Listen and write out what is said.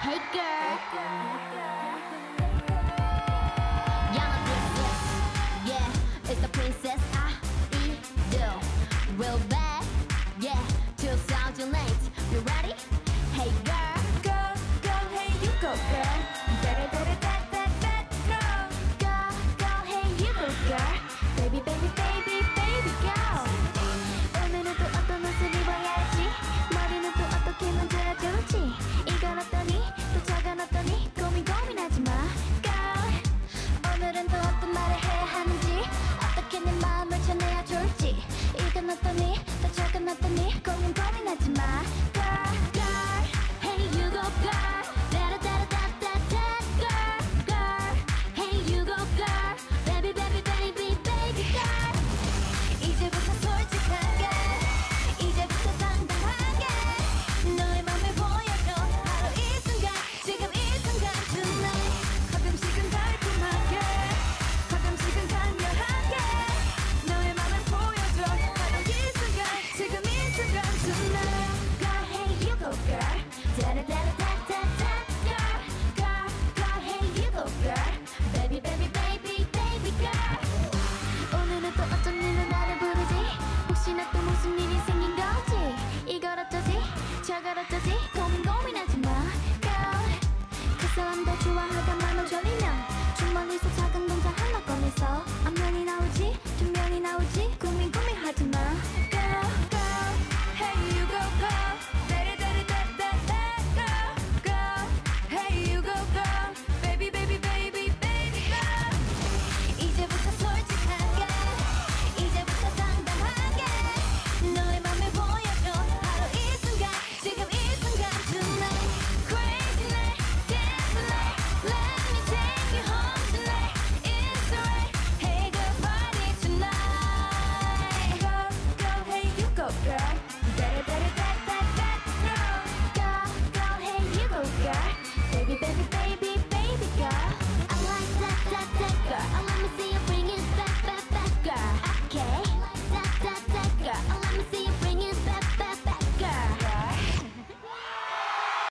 Hey girl. Young